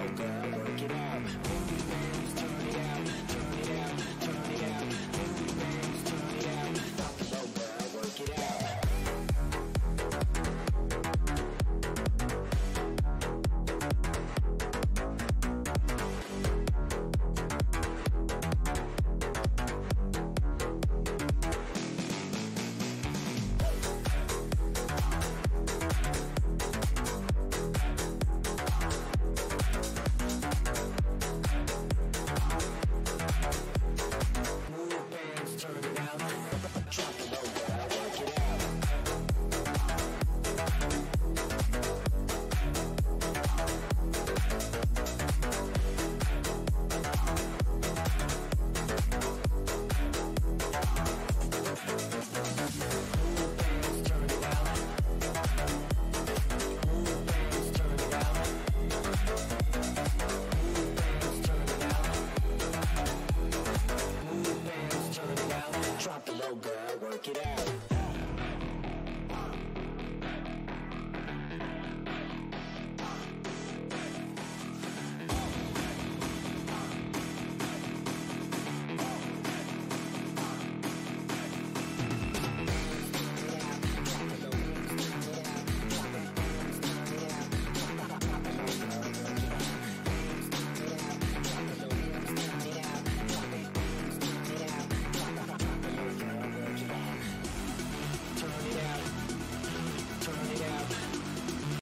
Don't go. work it out.